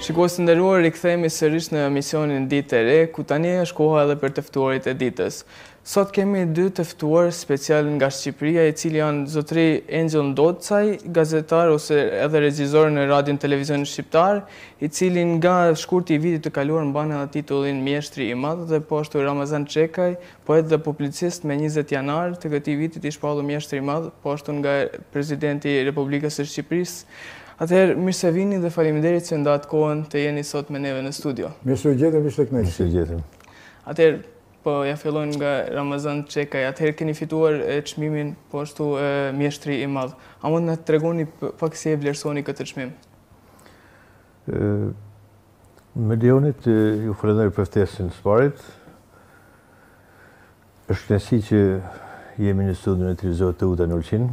Shikues të nderuar, rikthehemi sërish në emisionin Ditë e Re, ku tani është koha edhe për të ftuarit e ditës. Sot kemi dy të ftuar specialë nga Shqipëria, të cilët janë zotri Enxhel Ndocaj, gazetar ose edhe regjizor në Radio Televizionin Shqiptar, i cili nga shkurti i vitit të kaluar mban edhe titullin Mjeshtri i Madh dhe po ashtu Ramazan Çekaj, Poet dhe publicist me njëzet janar të këtij vitit i shpallu mjeshtri i madh po ashtu nga Presidenti i Republikës së Shqipërisë. Atëherë mirë se vini dhe faleminderit që ndatë kohën të jeni sot me neve në studio. Mirë se u gjetëm, ishte kënaqësi. Mirë se u gjetëm. Atëherë po ia fillojmë nga Ramazan Çekaj. Atëherë keni fituar çmimin po ashtu mjeshtri i madh. A mund të na tregoni pak si e vlerësoni këtë çmim? Meqenëse ju falenderoj për ftesën së parit. Është kënaqësi që jemi në studion e televizionit Teuta në Ulqin.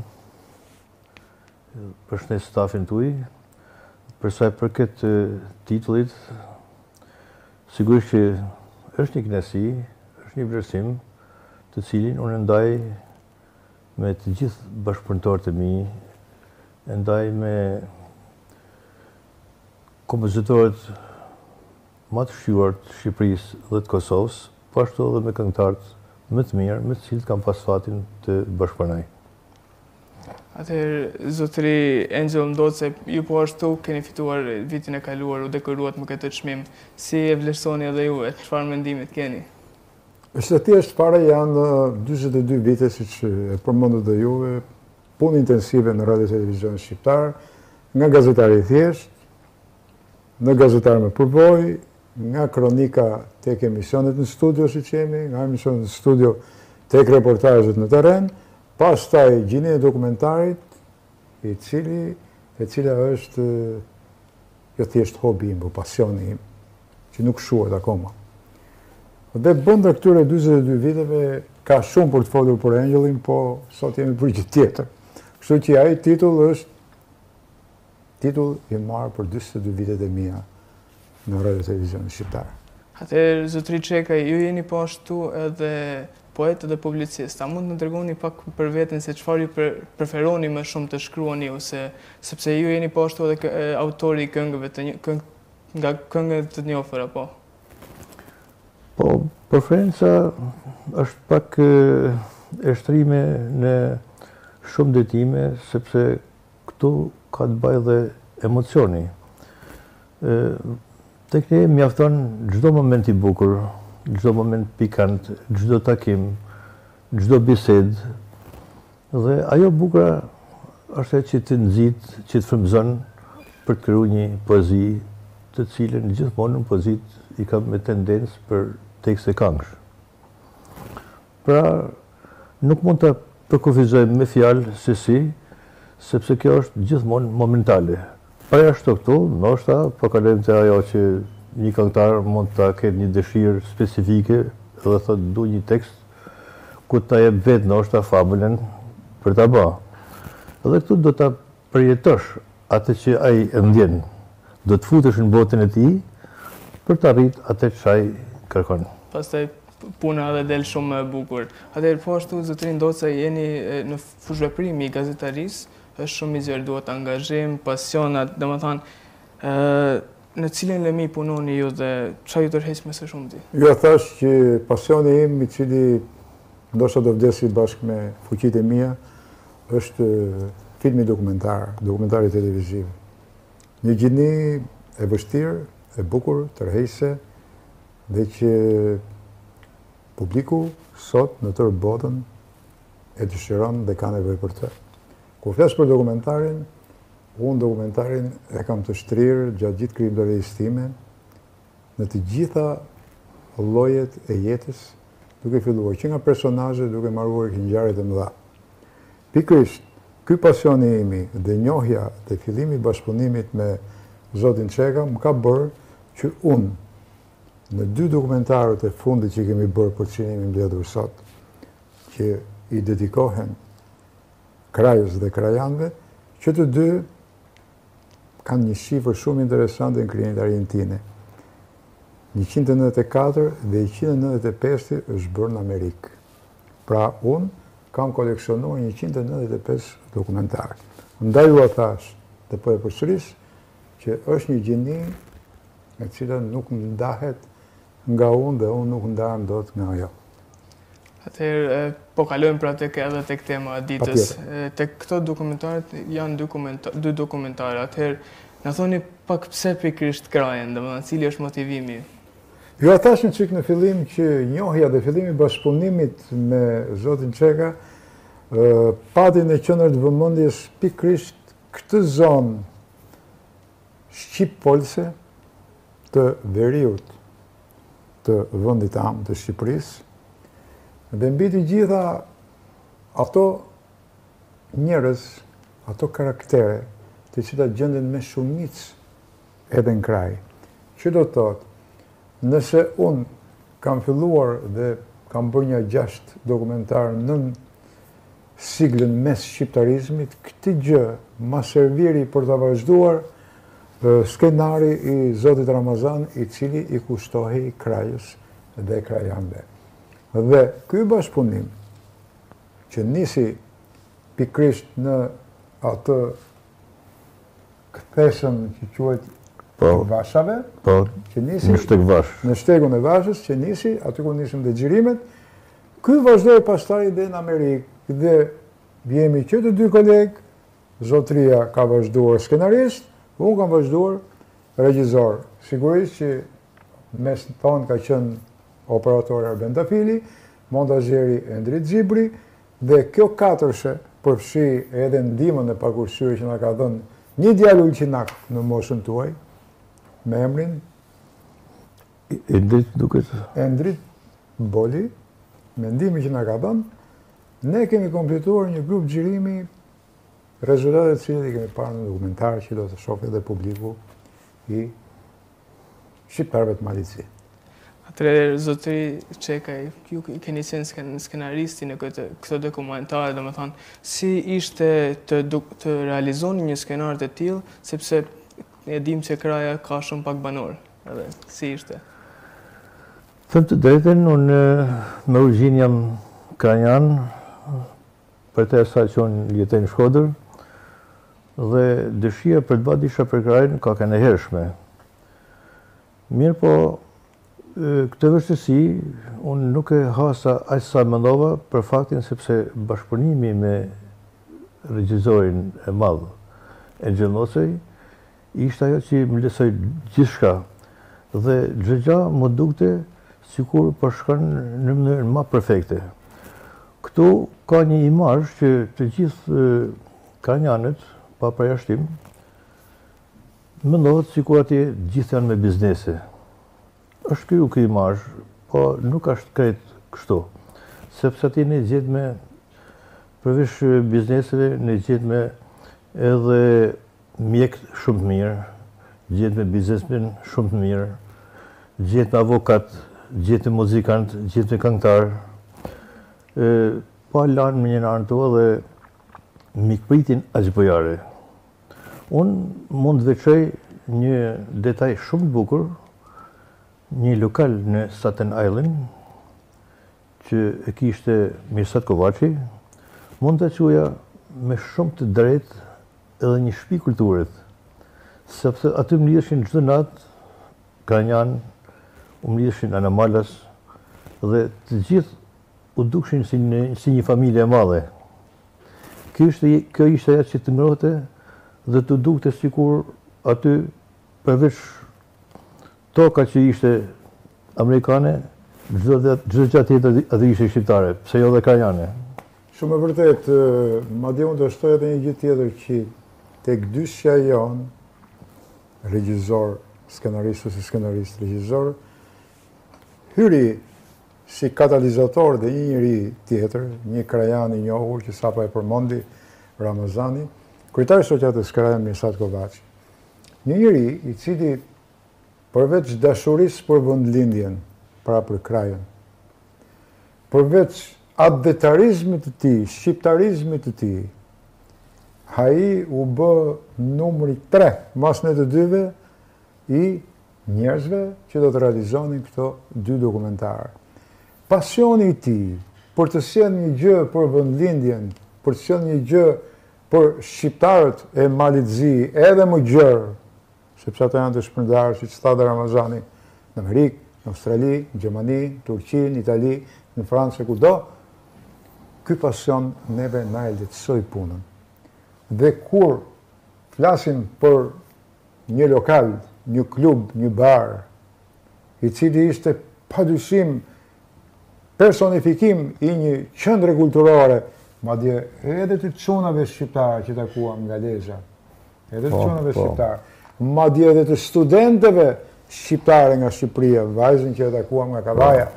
Përshëndes stafin tuaj. Për sa i përket titullit, sigurisht që është një kënaqësi, është një vlerësim, të cilin unë ndaj me të gjithë bashkëpunëtorët e mi, e ndaj me kompozitorët ma të shquar të Shqipërisë dhe të Kosovës, po ashtu edhe me këngëtarët më të mirë, me të cilët kam pas fatin të bashkëpunoj. Atëherë, zotëri Enxhel Ndocaj, ju po ashtu keni fituar vitin e kaluar, u dekoruat me këtë çmim. Si e vlerësoni edhe ju, e çfarë mendimit keni? Është thjesht fare janë 22 vite, siç e përmendët dhe juve, punë intensive në radio televizion shqiptar, nga gazetar i thjeshtë, në gazetar me përvojë, nga kronika tek emisionet në studio, siç jemi, nga emisionet në studio tek reportazhet në terren, pastaj gjinia e dokumentarit, i cili, e cila është jo thjesht hobi im, po pasioni im, që nuk shuhet akoma. Dhe brenda këtyre 22 viteve, ka shumë për të folur për Enxhelin, po sot jemi për diçka tjetër. Kështu që ai titull është titull i marrë për 22 vitet e mia në radio televizionin shqiptar. Atëherë, zotri Çekaj, ju jeni po ashtu edhe poet dhe publicist. A mund të na tregoni pak për veten se çfarë ju preferoni më shumë të shkruani ose sepse ju jeni po ashtu edhe autor i këngëve të një këngë nga këngë të njohur apo? Po, preferenca është pak e shtrime në shumë drejtime sepse Këtu ka të bëjë dhe emocioni. Tek ne mjafton çdo moment i bukur, çdo moment pikant, çdo takim, çdo bisedë. Dhe ajo bukura është e që të nxit, që të frymëzon për të krijuar një poezi, të cilën gjithmonë unë poezitë i kam me tendencë për tekste kangsh. Pra, Nuk mund ta përkufizojmë me fjalë se si, sepse kjo është gjithmonë momentale. Po ashtu këtu, ndoshta po kalojmë te ajo që një këngëtar mund ta ketë një dëshirë specifike dhe thotë du një tekst ku ta jep vetë ndoshta fabulën për ta ba. Dhe këtu do ta përjetosh atë që ai e ndjen, do të futesh në botën e tij për të arritë atë që ai kërkon. Pastaj puna edhe del shumë më e bukur. Atëherë po ashtu zotëri ndonëse jeni në fushëveprimi i gazetarisë, është shumë i gjerë, duhet angazhim, pasion, domethënë ë në cilën lëmi punoni ju dhe çka ju tërheq më së shumti? Ju a thash që pasioni im i cili ndoshta do vdesi bashkë me fuqitë e mia, Është filmi dokumentar, dokumentari televiziv. Një gjini e vështirë, e bukur, tërheqëse, dhe që publiku sot në tërë botën e dëshiron dhe ka nevojë për të. Kur flas për dokumentarin, unë dokumentarin e kam të shtrirë gjatë gjithë krijimtarisë time, në të gjitha llojet e jetës, duke filluar që nga personazhet duke mbaruar te ngjarjet e mëdha. Pikërisht ky pasioni imi dhe njohja dhe fillimi i bashkëpunimit me zotin Çeka më ka bërë që unë në dy dokumentarët e fundit që kemi bërë për që jemi mbledhur sot, që i dedikohen Krajës dhe krajanëve, që të dy Kam një shifër shumë interesante në krijimtarinë time. Njëqind e nëntëdhjetë e katër dhe njëqind e nëntëdhjetë e pesti është bërë në Amerikë. Pra, unë kam koleksionuar njëqind e nëntëdhjetë e pesë dokumentarë. Ndaj ua thash dhe po e përsëris që është një gjini e cila nuk ndahet Nga unë dhe unë nuk ndahem dot nga ajo. Atëherë, po kalojmë pra tek edhe tek tema e ditës. Tek këto dokumentarët janë dokumentar, dy dokumentarë. Atëherë, na thoni pak pse pikërisht Krajën, domethënë cili është motivimi? Jo, e thash një çik në fillim që njohja dhe fillimi bashkëpunimit me zotin Çeka pati në qendër të vëmendjes pikërisht këtë zonë shqipfolëse të veriut të vendit amë të Shqipërisë, dhe mbi të gjitha ato njerëz, ato karaktere, të cilat gjenden me shumicë edhe në Krajë. Që do të thotë, nëse unë kam filluar dhe kam bërë nja gjashtë dokumentarë nën siglën mes shqiptarizmit, këtë gjë ma serviri për ta vazhduar skenari i zotit Ramazan i cili i kushtohej Krajës dhe krajanëve. Dhe ky bashkëpunim që nisi pikërisht në atë kthesën që quhet Po. Vashave, po. që nisi në shteg Vash. Në shtegun e Vashës që nisi, aty ku nisën dhe xhirimet, Ky vazhdoi pastaj dhe në Amerikë dhe jemi që të dy kolegë, zotëria ka vazhduar skenarist, unë kam vazhduar regjizor. Sigurisht që mes tanë ka qenë operatori Arben Tafili, montazheri Endrit Xhibri dhe kjo katërshe përfshi edhe ndihmën e pakursyer që na ka dhënë një djalë ulqinak në moshën tuaj me emrin Endrit duket. Endrit Boli, me ndihmën që na ka dhënë, ne kemi kompletuar një grup xhirimi rezultatet të cilat i kemi parë në dokumentarë që do të shohë edhe publiku i shqiptarëve të Malit të Zi. Atëherë zotëri Çeka, ju keni qenë skenaristi në këtë këto dokumentare, domethënë si ishte të të realizonit një skenar të tillë, sepse e dimë që Kraja ka shumë pak banorë. Edhe, si ishte? Them të drejtën, unë me origjinë jam krajan, pavarësisht që unë jetoj në Shkodër, dhe dëshira për të ba diçka për Krajën ka kenë e hershme. Mirëpo, këtë vështirësi, unë nuk e hasa aq sa mendova për faktin sepse bashkëpunimi me regjizorin e madh e gjëndosej, Ishte ajo që më lehtësoi gjithçka dhe çdo gjë më dukej sikur po shkon në mënyrën ma perfekte. Këtu ka një imazh që të gjithë kranjanët, pa përjashtim, mendohet sikur atje të gjithë janë me biznese. Është kriju ky imazh, po nuk është krejt kështu. Sepse atje ne gjetëm përveç bizneseve, ne gjetëm edhe Mjek shumë të mirë, gjetëm biznesmen shumë të mirë, gjetëm avokat, gjetëm muzikant, gjetëm këngëtar. Pa lanë mënjanë edhe mikpritjen aq bujare. Unë mund të veçoj një detaj shumë të bukur, një lokal në Staten Island, që e kishte Mirsad Kovaçi, mund ta quaja me shumë të drejtë edhe një shpi kulture, sepse aty mblidheshin çdo natë kranjan, u mblidheshin anamalas dhe të gjithë u dukshin si një, si një familje e madhe. Kjo ishte, kjo ishte ajo që të ngrohte dhe t'u dukte sikur aty përveç Tokës që ishte amerikane, çdo gja tjetër aty ishte shqiptare, pse jo dhe krajane. Shumë e vërtetë, madje unë do shtoj edhe një gjë tjetër që tek dyshja jonë, regjizor, skenarist ose skenarist regjizor, hyri si katalizator dhe një njeri tjetër, një krajan i njohur që sapo e përmendi Ramazani, kryetar i Shoqatës Kraja Mirsad Kovaçi. Një njeri i cili Përveç dashurisë për vendlindjen, pra për Krajën, përveç atdhetarizmit të tij, shqiptarizmit të tij, ai u bë numri tre, mbas ne të dyve, i njerëzve që do të realizonin këto dy dokumentarë. Pasioni i tij për të sjellë një gjë për vendlindjen, për të sjellë një gjë për shqiptarët e Malit të Zi edhe më gjerë, sepse ata janë të shpërndarë siç tha dhe Ramazani, në Amerikë, në Australi, në Gjermani, në Turqi, në Itali, në Francë e kudo, ky pasion neve na e lehtësoi punën. Dhe kur flasim për një lokal, një klub, një bar, i cili ishte padyshim personifikim i një qendre kulturore, madje edhe të çunave shqiptarë që takuam nga Lezha, edhe të po, çunave po. shqiptarë, madje edhe të studenteve shqiptare nga Shqipëria, vajzën që e takuam nga Kavaja,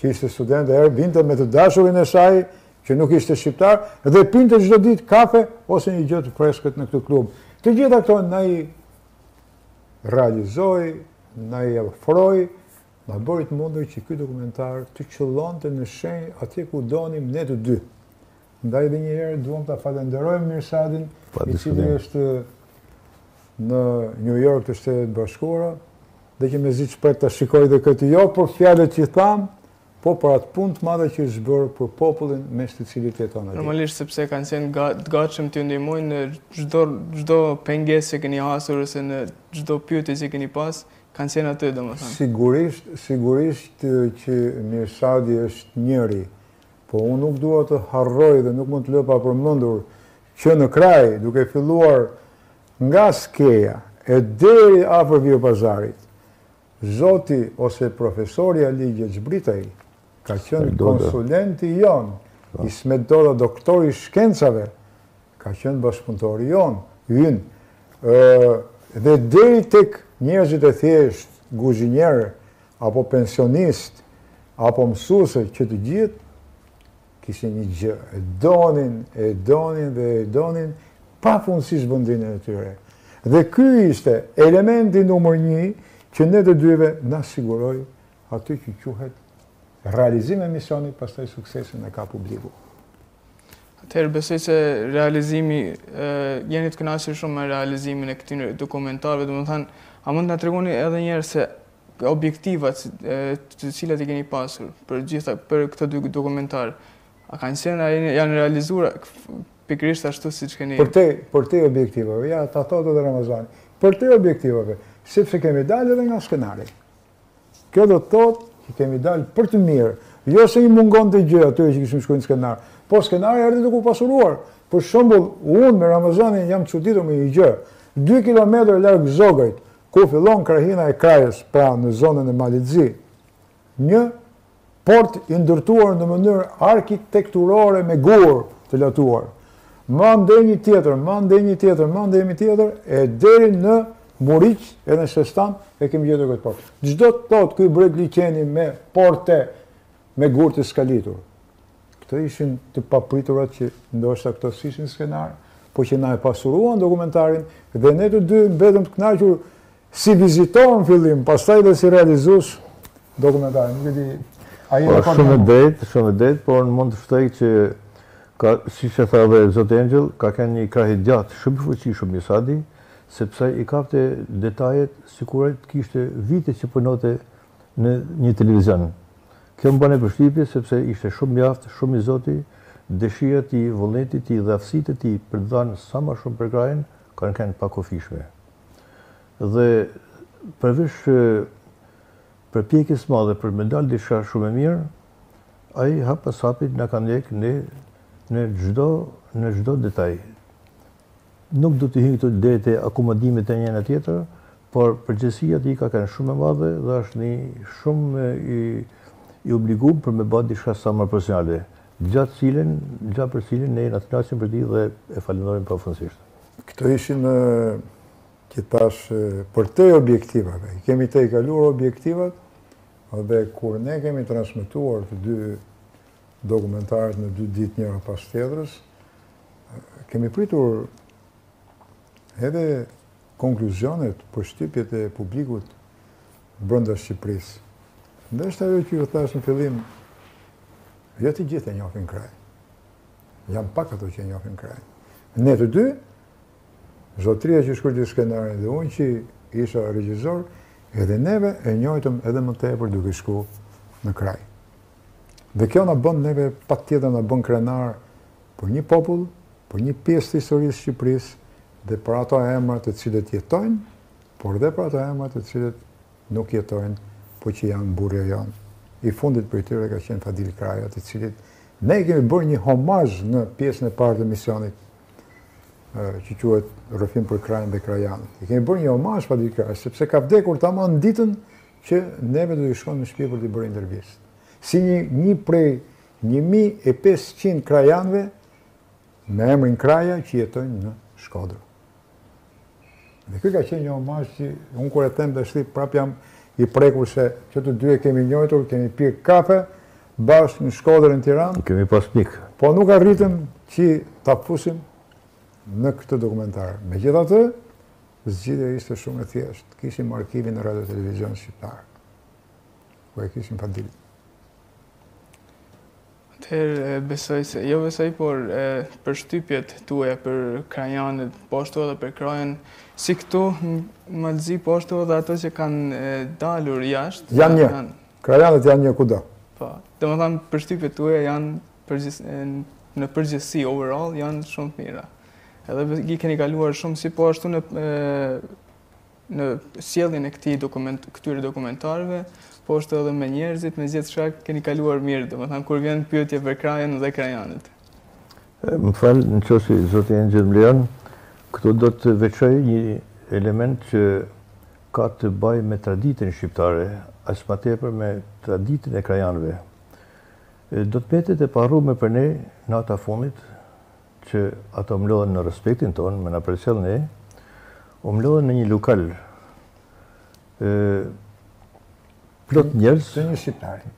që ishte studente, e vinte me të dashurin e saj, që nuk ishte shqiptar, dhe pinte çdo ditë kafe, ose një gjë të freskët në këtë klub. Të gjitha këto na i realizoi, na i ofroi, Na bëri të mundur që ky dokumentar të qëllonte në shenjë atje ku donim ne të dy. Ndaj edhe një herë duam ta falenderojmë Mirsadin, i cili është në New York të Shteteve të Bashkuara, dhe që mezi ç'pret ta shikojë dhe këtë jo për fjalët që tham, po për atë punë të madhe që është bërë për popullin me të cilin jeton atje. Normalisht sepse kanë qenë të gatshëm të ndihmojnë në çdo çdo pengesë që keni hasur ose në çdo pyetje që keni pas, Kanë qenë aty domethënë. Sigurisht, sigurisht që Mirsadi është njëri, po unë nuk dua të harroj dhe nuk mund të lë pa përmendur që në Krajë, duke filluar nga Skjeja e deri afër Virpazarit, zoti ose profesori Ali Gjeçbritaj, Ka qenë konsulenti jonë, po. Ismet Doda, doktor i shkencave, ka qenë bashkëpuntori jonë, ynë. Dhe deri tek njerëzit e thjeshtë, guzhinjerë, apo pensionistë, apo mësuse, që të gjithë, kishin një gjë, e donin, e donin dhe e donin, pafundësisht vendin e tyre. Dhe ky ishte elementi numër një, që ne të dyve na siguroi atë që quhet realizim e misionit, pastaj suksesin e ka publiku. Atëherë besoj se realizimi, jeni të kënaqur shumë me realizimin e këtyre dokumentarëve, domethënë, a mund të na tregoni edhe një herë se objektivat të cilat i keni pasur për të gjitha për këto dy dokumentarë, a kanë qenë janë, janë realizuar pikërisht ashtu siç keni Përtej përtej objektivave, ja ta thotë edhe Ramazani. Përtej objektivave, sepse kemi dalë edhe nga skenari. Kjo do të thotë që kemi dalë për të mirë. Jo se i mungonte gjë atyre që kishim shkruar në skenar. Po skenari erdhi duke u pasuruar. Për shembull, unë me Ramazanin jam çuditur me një gjë. 2 kilometra larg Zogajt, ku fillon krahina e Krajës, pra në zonën e Malit të Zi. Një Port i ndërtuar në mënyrë arkitekturore me gurë të latuar, mande një tjetër, mande një tjetër, mande një tjetër, e deri në Muriq e në Shestan e kemi gjetur këtë port. Ç'do të thotë ky breg liqeni me porte me gurë të skalitur. Këto ishin të papriturat që ndoshta këto s'ishin n'skenar, po që na e pasuruan dokumentarin dhe ne të dy mbetëm të kënaqur Si vizitor në fillim, pastaj dhe si realizues dokumentari, nuk e di. Ai po, është shumë drejt, shumë drejt, por mund të shtoj që ka siç e tha dhe zoti Angel, ka kanë një krah i djathtë shumë i fuqishëm Mirsadi, sepse i kapte detajet sikur ai të kishte vite që punote në një televizion. Kjo më bante përshtypje sepse ishte shumë mjaft, shumë i zoti, dëshira e tij, vullneti i tij dhe aftësitë e tij për të dhanë sa ma shumë për Krajën, kanë kënë të pakufishme. Dhe përveç përpjekjes madhe për me dalë diçka shumë e mirë, ai hap pas hapit na ka ndjek në çdo në çdo detaj. Nuk do të hyjmë këtu deri te akomodimet e njëra tjetër, por përgjegjësia e tij ka kanë shumë e madhe dhe është një shumë i i obligum për me bërë diçka sa më profesionale, gjatë cilën, gjatë për cilën ne jena krenar për të dhe e falenderojmë pafundësisht. Këto ishin që thashë për te objektivat, i kemi tejkaluar objektivat, dhe kur ne kemi transmetuar të dy dokumentarët në dy ditë njëra pas tjetrës, kemi pritur edhe konkluzionet përshtypjet e publikut brënda Shqipërisë. Dhe është ajo që ju thashë në fillim, jo të gjithë e njofin Krajën. Janë pak ato që e njohin Krajën. Ne të dy, zotria që shkruajti skenarin dhe unë që isha regjizor, edhe neve e njoftëm edhe më tepër duke shku në Krajë. Dhe kjo na bën neve patjetër na bën krenarë për një popull, për një pjesë të historisë Shqipërisë dhe për ato emra të cilët jetojnë, por dhe për ato emra të cilët nuk jetojnë, po që janë burra janë. I fundit prej tyre ka qenë Fadil Kraja, të cilit Ne i kemi bërë një homazh në pjesën e parë të emisionit që quhet Rrëfim për Krajën dhe Krajanët. I kemi bërë një homazh Fadil Krajës, sepse ka vdekur tamam ditën që neve do të shkonim në shtëpi për t'i bërë intervistën. Si një, një prej 1500 krajanëve Me emrin Kraja që jetojnë në Shkodrë. Dhe kjo ka qenë një homazh që unë kur e them edhe tashti prap jam i prekur se që të dy e kemi njoftur, kemi pirë kafe, bashkë në Shkodrë në Tiranë. Kemi pas mik. Po nuk arritëm që ta fusim në këtë dokumentar. Megjithatë, zgjidhja ishte shumë e thjeshtë. Kishim arkivin në Radio Televizionin Shqiptar, ku e kishim Fadilin. Atëherë besoj se, jo besoj, por përshtypjet tuaja për krajanët, po ashtu edhe për Krajën, si këtu në Mal të Zi, po ashtu edhe ato që kanë dalur jashtë. Janë një. Krajanët janë një kudo. Po. Domethënë përshtypjet tuaja janë në përgjithësi overall janë shumë të mira. Edhe i keni kaluar shumë si po ashtu në Në sjelljen e këtij dokument, këtyre dokumentarëve, po ashtu edhe me njerëzit, me gjithçka keni kaluar mirë, domethënë kur vjen pyetja për Krajën dhe krajanët. Më fal, në qoftë se zoti Engjëll m'lejon, këtu do të veçoj një element që ka të bëjë me traditën shqiptare, aq më tepër me traditën e krajanëve. Do të mbetet e paharrume për ne nata e fundit, që ata u mblodhën në respektin tonë, me na përcjellë ne, u mblodhën në një lokal plot njerëz të një shqiptari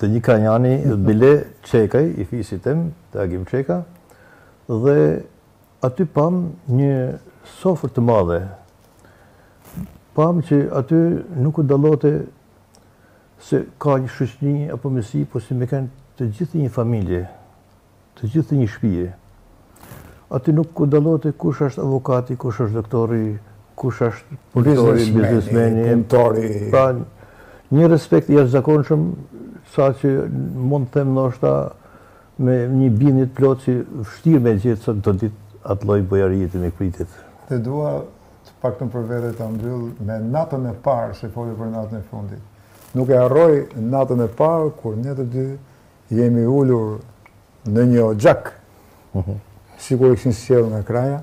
të një krajani bile Çekaj i fisit tim të Agim Çeka dhe aty pam një sofër të madhe pam që aty nuk u dallonte se ka një shoqëni apo miqsi po si me kenë të gjithë një familje Të gjithë të një shpie. Aty nuk u dallonte kush është avokati, kush është doktori, kush është punëtori, biznesmeni, punëtori. Pra, një respekt i jashtëzakonshëm, sa që mund të them tashti me një bindje të plotë që vështirë me gjetë sot e ditë atë lloj bujarie e mikpritje. Dhe dua të paktën për vete ta mbyll me natën e parë, se foli për natën e fundit. Nuk e harroj natën e parë, kur ne të dy Jemi ulur në një oxhak, sikur ishin sjellë nga Kraja.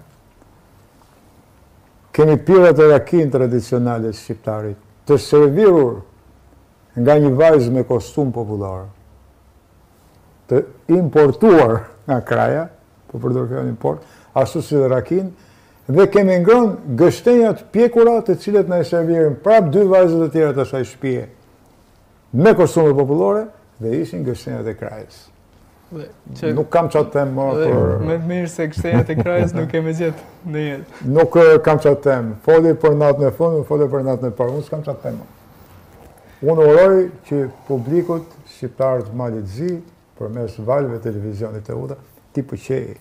Kemi pirë atë rakinë tradicionale të shqiptarit, të servirur nga një vajzë me kostum popullor, të importuar nga Kraja, po përdor fjalën import, ashtu si dhe rakinë, dhe kemi ngrënë gështenja të pjekura të cilat na i servirën prapë dy vajzat e tjera të asaj shtëpie. me kostume popullore dhe ishin gështenjat e Krajës. Nuk kam ça të them më, por... Më të mira se gështenjat e Krajës nuk kemi gjetë në jetë. Nuk kam ça të them më. Foli për natën e fundit, foli për natën e parë, unë s'kam ça të them më. Unë uroj që publikut shqiptar të Malit të Zi, përmes valëve të televizionit Teuta, t'i pëlqejë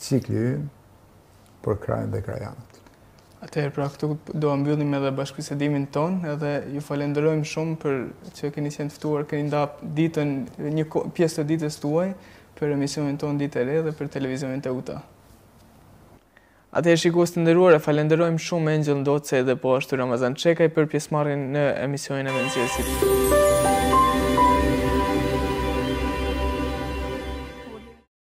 cikli ynë, për Krajën dhe krajanët. Atëherë pra këtu do ta mbyllim edhe bashkëbisedimin tonë, edhe ju falenderojmë shumë për që keni qenë të ftuar, keni nda ditën një pjesë të ditës tuaj për emisionin tonë Ditë e Re dhe për televizionin Teuta. Atëherë shikues të nderuar, falenderojmë shumë Engjëll Ndocën dhe po ashtu Ramazan Çekaj për pjesëmarrjen në emisionin e mëngjesit.